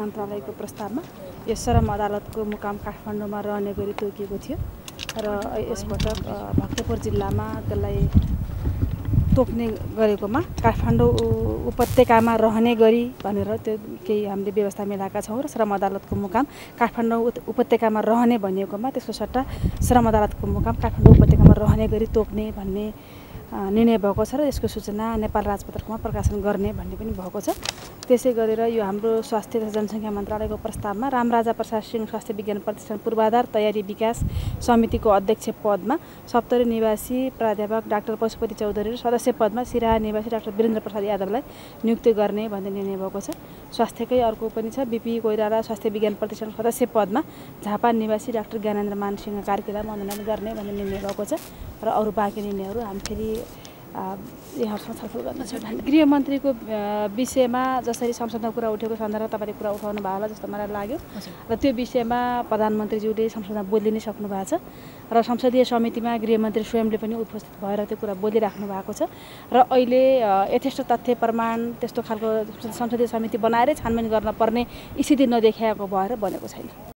मन्त्रालयको प्रस्तावमा यो श्रम अदालतको मुकाम काठमाडौँमा रहने गरी तोकिएको थियो र यसपटक भक्तपुर जिल्लामा त्यसलाई तोक्ने गरेकोमा काठमाडौँ उपत्यकामा रहने गरी भनेर त्यो केही हामीले व्यवस्था मिलाएका छौँ र श्रम अदालतको मुकाम काठमाडौँ उपत्यकामा रहने भनिएकोमा त्यसको सट्टा श्रम अदालतको मुकाम काठमाडौँ उपत्यकामा रहने गरी तोक्ने भन्ने निर्णय भएको छ र यसको सूचना नेपाल राजपत्रकमा प्रकाशन गर्ने भन्ने पनि भएको छ। त्यसै गरेर यो हाम्रो स्वास्थ्य तथा जनसङ्ख्या मन्त्रालयको प्रस्तावमा रामराजा प्रसाद सिंह स्वास्थ्य विज्ञान प्रतिष्ठान पूर्वाधार तयारी विकास समितिको अध्यक्ष पदमा सप्तरी निवासी प्राध्यापक डाक्टर पशुपति चौधरी र सदस्य पदमा सिराहा निवासी डाक्टर वीरेन्द्र प्रसाद यादवलाई नियुक्ति गर्ने भन्ने निर्णय भएको छ। स्वास्थ्यकै अर्को पनि छ बिपी कोइराला स्वास्थ्य विज्ञान प्रतिष्ठान सदस्य पदमा झापा निवासी डाक्टर ज्ञानेन्द्र मानसिंह कार्कीलाई मनोनयन गर्ने भन्ने निर्णय भएको छ र अरू बाँकी निर्णयहरू हामी फेरि यहाँहरूसँग छलफल गर्न गृहमन्त्रीको विषयमा जसरी संसदमा कुरा उठेको सन्दर्भमा तपाईँले कुरा उठाउनु भयो होला जस्तो मलाई लाग्यो। र त्यो विषयमा प्रधानमन्त्रीज्यूले संसदमा बोलि नै सक्नु भएको छ। र संसदीय समितिमा गृहमन्त्री स्वयंले पनि उपस्थित भएर त्यो कुरा बोलिराख्नु भएको छ। र अहिले यथेष्ट तथ्य प्रमाण त्यस्तो खालको संसदीय समिति बनाएरै छानबिन गर्न पर्ने स्थिति नदेखिएको भएर बनेको छैन।